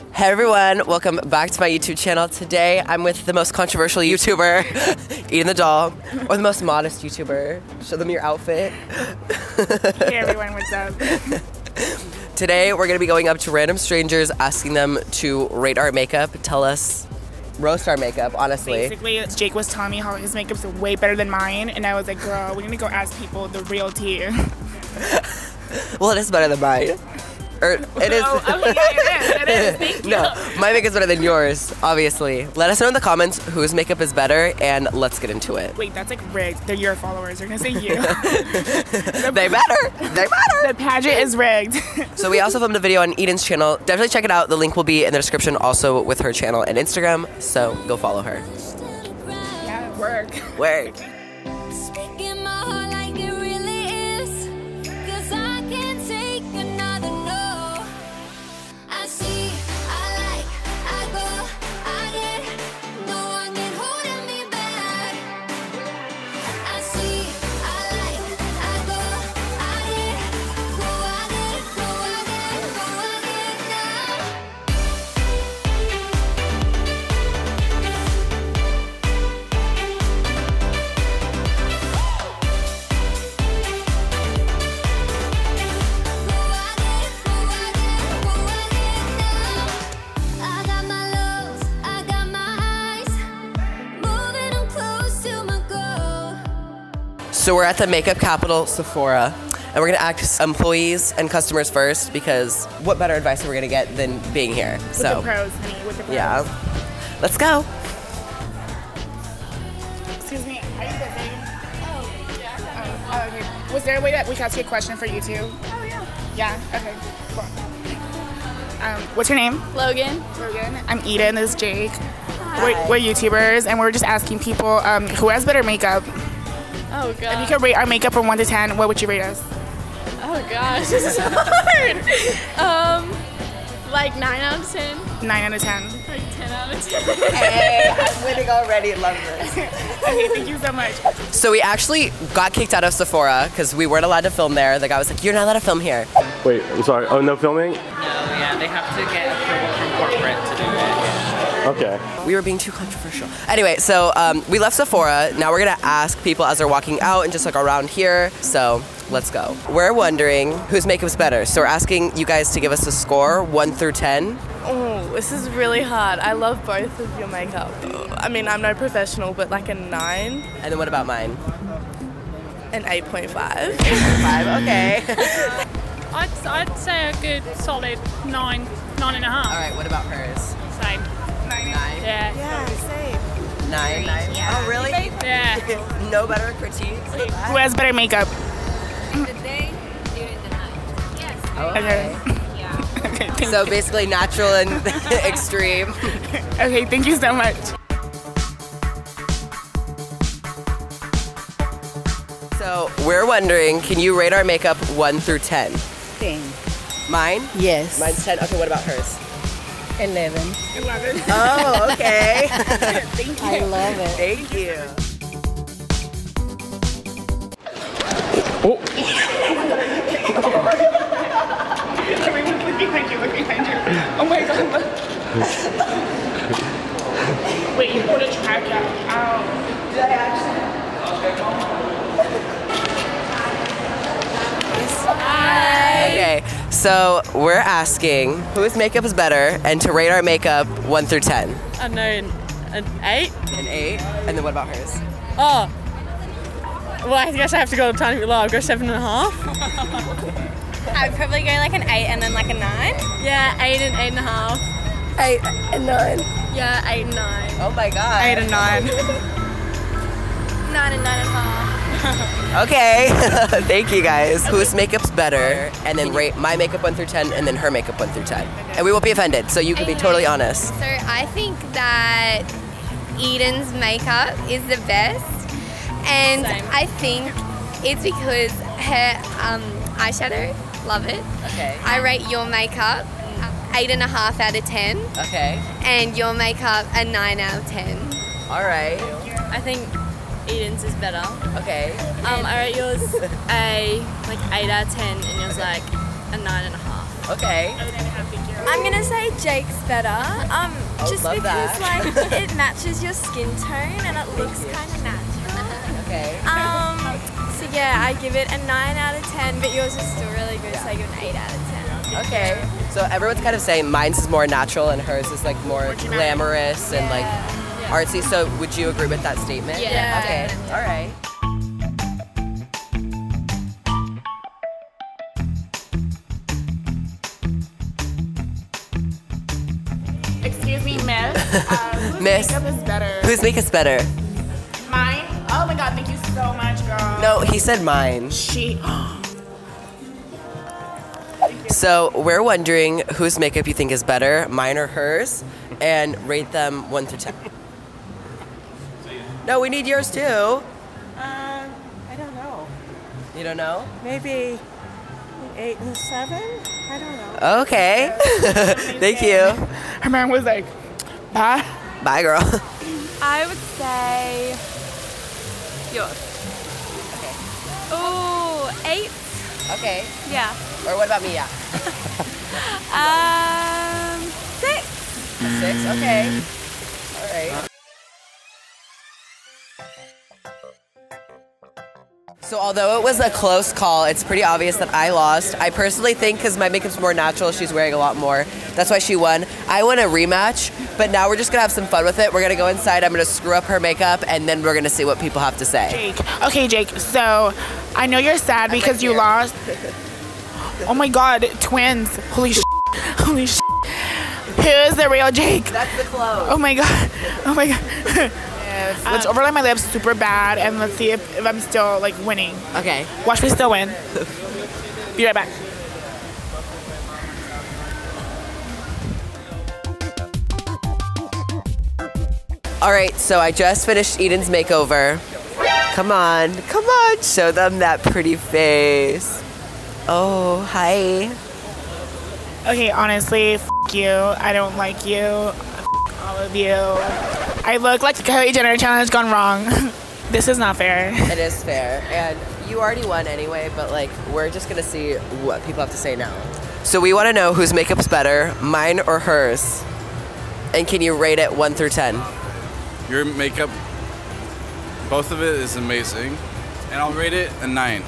Hey everyone, welcome back to my YouTube channel. Today I'm with the most controversial YouTuber, Eden the Doll, or the most modest YouTuber. Show them your outfit. Hey everyone, what's up? Today we're gonna be going up to random strangers, asking them to rate our makeup, tell us, roast our makeup, honestly. Basically, Jake was telling me how his makeup's way better than mine, and I was like, girl, we need to go ask people the real tea. Well, it is better than mine. Or it is. Okay, it is, it is. No, my makeup's better than yours, obviously. Let us know in the comments whose makeup is better, and let's get into it. Wait, that's like rigged. They're your followers. They're gonna say you. They better. They better. the pageant is rigged. So we also filmed a video on Eden's channel. Definitely check it out. The link will be in the description also with her channel and Instagram. So go follow her. yeah, work. Work. So we're at the makeup capital, Sephora. And we're gonna ask employees and customers first because what better advice are we gonna get than being here? With So the pros, honey. With the pros. yeah, let's go. Excuse me. Are you busy? Oh, yeah. Oh, okay. Was there a way that we could ask you a question for you too? Oh yeah. Yeah. Okay. Cool. Um, what's your name? Logan. Logan. I'm Eden. This is Jake. We're, we're YouTubers, and we're just asking people um, who has better makeup. Oh If you god. could rate our makeup from one to ten, what would you rate us? Oh gosh, this is hard. um, like nine out of ten. Nine out of ten. Like ten out of ten. Hey, I'm winning already. Love this. okay, thank you so much. So we actually got kicked out of Sephora because we weren't allowed to film there. The guy was like, "You're not allowed to film here." Wait, I'm sorry. Oh, no filming? No, yeah, they have to get approval from corporate to do it. Okay. We were being too controversial. Anyway, so um, we left Sephora. Now we're gonna ask people as they're walking out and just like around here. So let's go. We're wondering whose makeup's better. So we're asking you guys to give us a score, one through ten. Oh, this is really hard. I love both of your makeup. I mean, I'm no professional, but like a 9, And then what about mine? an 8.5. Five. Okay. I'd, I'd say a good solid nine, nine and a half. All right. What about hers? Nine. Nine. Oh, really? Yeah. no better critiques. Who has better makeup? The day, do the night. Yes. Oh, okay. okay, thank So basically, natural and extreme. Okay, thank you so much. So we're wondering, can you rate our makeup one through ten? Ten. Mine? Yes. Mine's ten. Okay. What about hers? Eleven. 11. Oh, okay. thank you. I love it. Thank you. Oh. Everyone's looking behind you, look behind you. Oh my god. look. Wait, you pulled a track out. Ow. Okay, so we're asking whose makeup is better and to rate our makeup 1 through 10. I know an eight. An 8. And then what about hers? Oh. Well, I guess I have to go a tiny bit lower. I'll go seven and a half. I'd probably go like an 8 and then like a 9. Yeah, eight and eight and a half. 8 and 9. Yeah, eight and nine. Oh my god. Eight and nine. 9 and 9 and a half. Okay, thank you guys. Whose makeup's better? And then rate my makeup 1 through 10 and then her makeup 1 through 10. And we won't be offended, so you can be totally honest. So I think that Eden's makeup is the best, and Same. I think it's because her um, eyeshadow, love it. Okay. I rate your makeup eight and a half out of ten, Okay. and your makeup a nine out of ten. All right. I think Eden's is better. Okay. Um, I rate yours a like eight out of ten, and yours like a nine and a half. Okay. I'm gonna say Jake's better. Um, just love because that. like it matches your skin tone and it looks kind of natural. Okay. Um, so yeah, I give it a nine out of ten, but yours is still really good, so I give it an eight out of ten. Okay. So everyone's kind of saying mine's is more natural and hers is like more glamorous and like artsy. So would you agree with that statement? Yeah. Okay. All right. Excuse me, miss. Uh, whose Miss. makeup is better? Whose makeup's better? Mine? Oh my god, thank you so much, girl. No, he said mine. She. So we're wondering whose makeup you think is better, mine or hers, and rate them one through ten. No, we need yours too. Um, I don't know. You don't know? Maybe eight and seven? I don't know. Okay. Thank you. Her man was like, bye. Bye, girl. I would say yours. Ooh, eight. Okay. Yeah. Or what about me? Yeah. Um, six. Six. Okay. All right. So although it was a close call, it's pretty obvious that I lost. I personally think because my makeup's more natural, she's wearing a lot more. That's why she won. I want a rematch, but now we're just gonna have some fun with it. We're gonna go inside. I'm gonna screw up her makeup, and then we're gonna see what people have to say. Jake. Okay, Jake. So I know you're sad because you lost. Oh my god, twins. Holy sh! Holy sh! Who is the real Jake? That's the clothes. Oh my god. Oh my god. let's um, overlay my lips super bad and let's see if, if I'm still like winning. Okay. Watch me still win. Be right back. All right, so I just finished Eden's makeover. Come on, come on, show them that pretty face. Oh, hi. Okay, honestly, f- you. I don't like you. All of you. I look like the Kylie Jenner challenge has gone wrong. this is not fair. It is fair, and you already won anyway. But like, we're just gonna see what people have to say now. So we want to know whose makeup's better, mine or hers, and can you rate it one through ten? Your makeup, both of it is amazing. And I'll rate it a nine.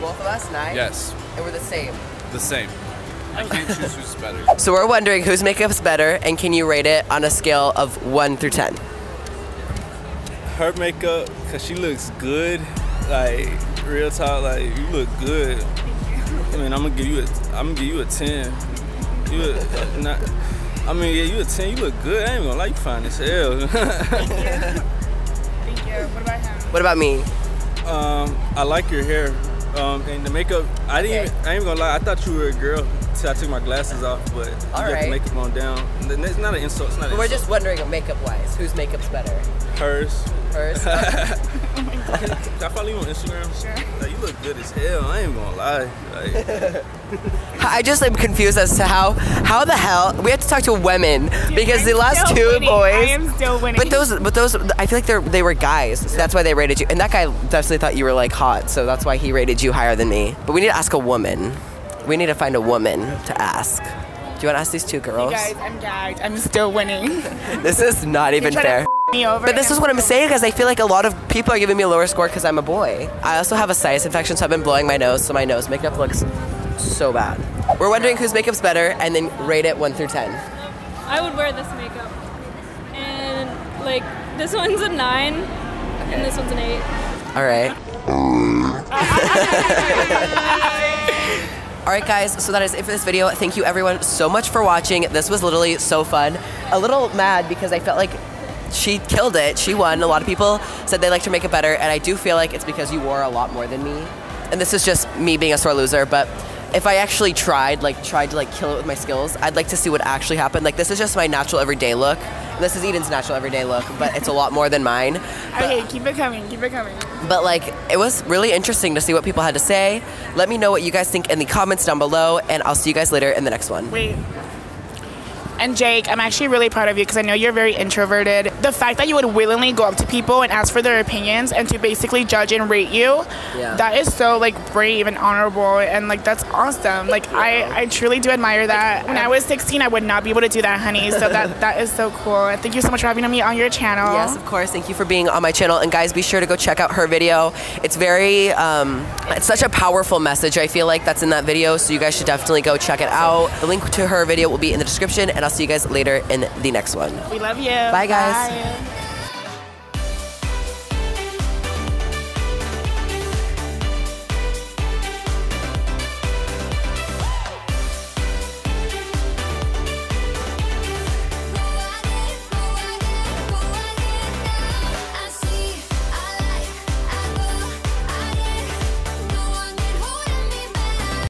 Both of us nine. Yes, and we're the same. the same. I can't choose who's better. So we're wondering whose makeup's better, and can you rate it on a scale of one through ten? Her makeup because she looks good like real talk like you look good i mean i'm gonna give you a i'm gonna give you a 10 you a, not, i mean yeah you a 10 you look good i ain't gonna lie you fine as hell Thank you. What about him? What about me? um i like your hair um and the makeup i didn't even, i ain't gonna lie i thought you were a girl till i took my glasses off but you got Alright. the makeup on down And it's not an insult it's not an we're insult. just wondering, makeup-wise, whose makeup's better? hers Hers. Can I follow you on Instagram? Sure. Like, you look good as hell. I ain't gonna lie. Like, I just am confused as to how how the hell we have to talk to women because the I'm last still two winning. boys. I am still winning. But those, but those, I feel like they they were guys, so that's why they rated you. And that guy definitely thought you were like hot, so that's why he rated you higher than me. But we need to ask a woman. We need to find a woman to ask. Do you want to ask these two You girls? guys, I'm gagged. I'm still winning. This is not even You're fair. To f- me over But this is what I'm saying because I feel like a lot of people are giving me a lower score because I'm a boy. I also have a sinus infection, so I've been blowing my nose, so my nose makeup looks so bad. We're wondering whose makeup's better, and then rate it one through ten. I would wear this makeup. And like this one's a nine, and this one's an eight. All right. All right, guys, so that is it for this video. Thank you everyone so much for watching. This was literally so fun. A little mad because I felt like she killed it. She won. A lot of people said they liked her makeup better, and I do feel like it's because you wore a lot more than me. And this is just me being a sore loser, but if I actually tried, like tried to like kill it with my skills, I'd like to see what actually happened. Like this is just my natural everyday look. This is Eden's natural everyday look, but it's a lot more than mine. okay, keep it coming. Keep it coming. But like, it was really interesting to see what people had to say. Let me know what you guys think in the comments down below, and I'll see you guys later in the next one. Wait. And Jake, I'm actually really proud of you because I know you're very introverted. The fact that you would willingly go up to people and ask for their opinions and to basically judge and rate you, Yeah. that is so like brave and honorable and like that's awesome. Like I, I truly do admire that. When I was 16, I would not be able to do that, honey. So that that is so cool. And thank you so much for having me on your channel. Yes, of course. Thank you for being on my channel. And guys, be sure to go check out her video. It's very, um, it's such a powerful message. I feel like that's in that video. So you guys should definitely go check it out. The link to her video will be in the description. And I'll see you guys later in the next one. We love you. Bye, guys. Bye.